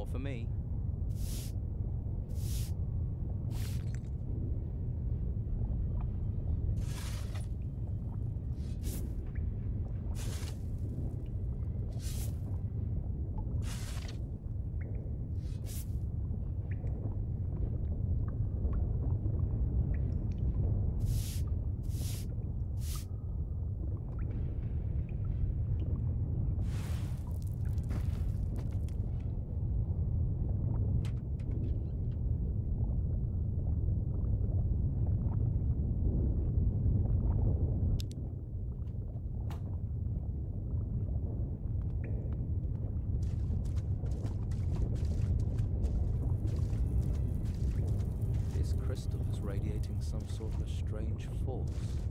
more for me. Some sort of strange force.